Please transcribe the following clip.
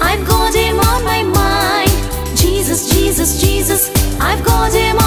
I've got him on my mind. Jesus, Jesus, Jesus, I've got him